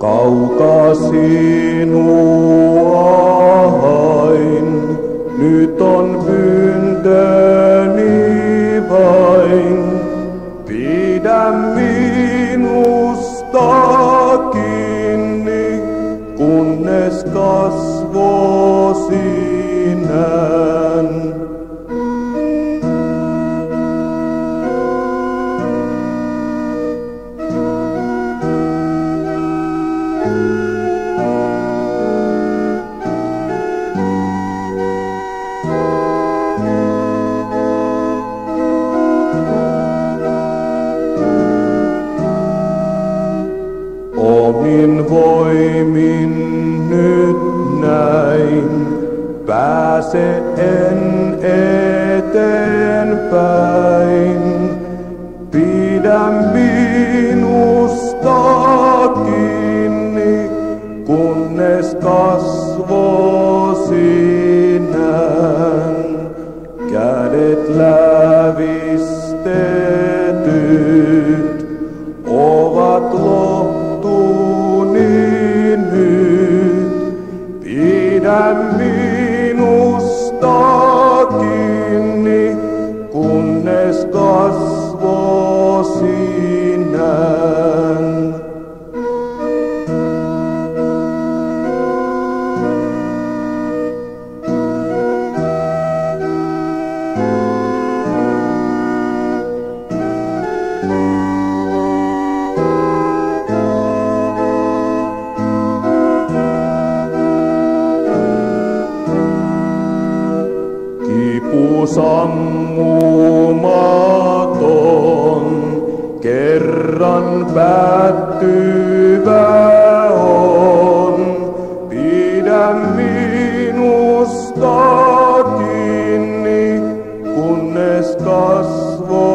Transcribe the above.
Kaukaa sinua hain, nyt on pyyntöni vain. Pidä minusta kiinni, kunnes kasvosi voimin nyt näin, pääse en eteenpäin. Pidä minusta kiinni, kunnes kasvosi näen. Pidä minusta sammumaton, kerran päättyvä on. Pidä minusta kiinni, kunnes kasvosi.